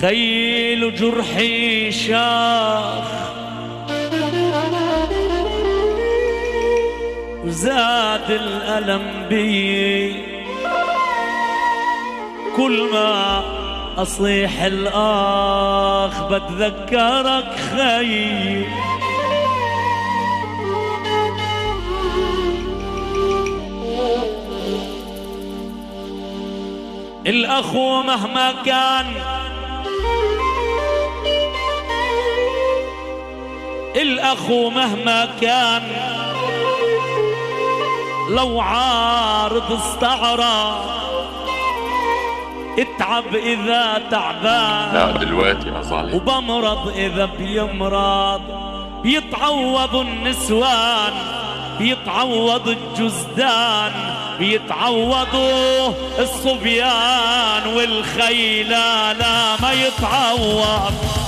خيل جرحي شاخ وزاد الألم بي. كل ما أصيح الآخ بتذكرك خي الأخو مهما كان. الأخو مهما كان. لو عارض استعرى اتعب إذا تعبان. لا دلوقتي يا ظالم وبمرض إذا بيمرض. بيتعوض النسوان بيتعوض الجزدان بيتعوضوا الصبيان والخيلة لا ما يتعوض.